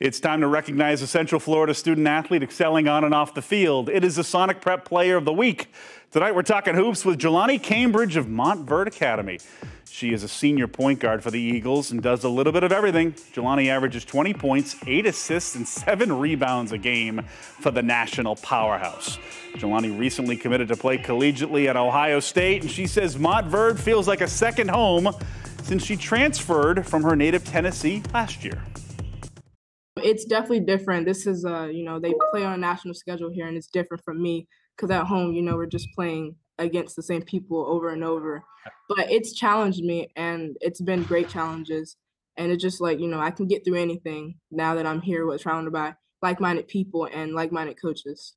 It's time to recognize a Central Florida student athlete excelling on and off the field. It is the Sonic Prep Player of the Week. Tonight we're talking hoops with Jaloni Cambridge of Montverde Academy. She is a senior point guard for the Eagles and does a little bit of everything. Jaloni averages 20 points, 8 assists, and 7 rebounds a game for the national powerhouse. Jaloni recently committed to play collegiately at Ohio State, and she says Montverde feels like a second home since she transferred from her native Tennessee last year. It's definitely different. This is uh, you know, they play on a national schedule here and it's different from me because at home, you know, we're just playing against the same people over and over. But it's challenged me and it's been great challenges. And it's just like, you know, I can get through anything now that I'm here with surrounded by like-minded people and like-minded coaches.